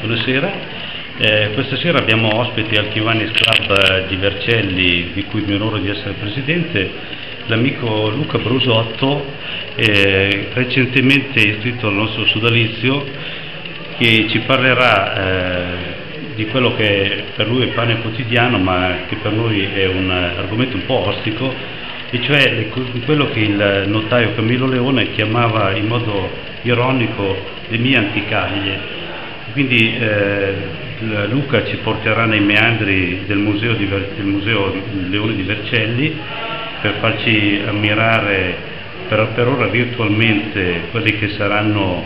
Buonasera, eh, questa sera abbiamo ospiti al Chivanis Club di Vercelli, di cui mi onoro di essere presidente, l'amico Luca Brusotto, eh, recentemente iscritto al nostro sodalizio, che ci parlerà eh, di quello che per lui è pane quotidiano, ma che per noi è un argomento un po' ostico, e cioè quello che il notaio Camillo Leone chiamava in modo ironico le mie anticaglie quindi eh, Luca ci porterà nei meandri del museo, di, del museo Leone di Vercelli per farci ammirare per, per ora virtualmente quelli che saranno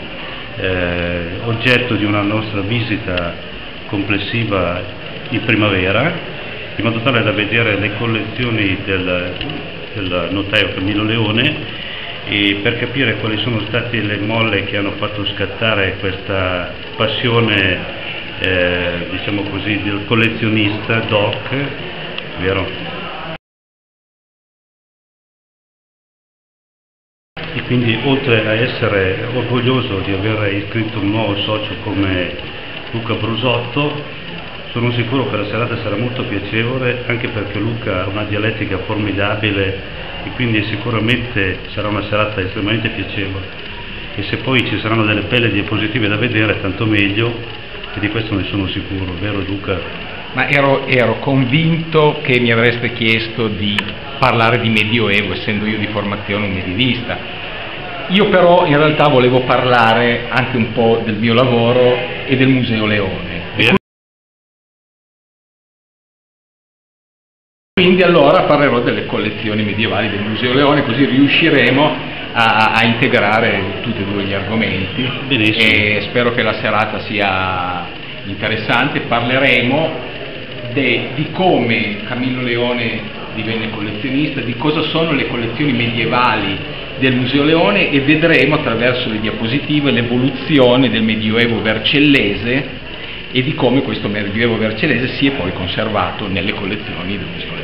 eh, oggetto di una nostra visita complessiva in primavera, in modo tale da vedere le collezioni del, del notaio Camillo Leone e per capire quali sono state le molle che hanno fatto scattare questa passione eh, diciamo così, del collezionista doc, vero? E quindi oltre a essere orgoglioso di aver iscritto un nuovo socio come Luca Brusotto, sono sicuro che la serata sarà molto piacevole anche perché Luca ha una dialettica formidabile e quindi sicuramente sarà una serata estremamente piacevole e se poi ci saranno delle belle diapositive da vedere tanto meglio e di questo ne sono sicuro, vero Luca? Ma ero, ero convinto che mi avreste chiesto di parlare di Medioevo essendo io di formazione un medievista io però in realtà volevo parlare anche un po' del mio lavoro e del Museo Leone. Quindi allora parlerò delle collezioni medievali del Museo Leone, così riusciremo a, a integrare tutti e due gli argomenti. Benissimo. E spero che la serata sia interessante. Parleremo de, di come Camillo Leone divenne collezionista, di cosa sono le collezioni medievali del Museo Leone e vedremo attraverso le diapositive l'evoluzione del Medioevo vercellese e di come questo Medioevo vercellese si è poi conservato nelle collezioni del Museo Leone.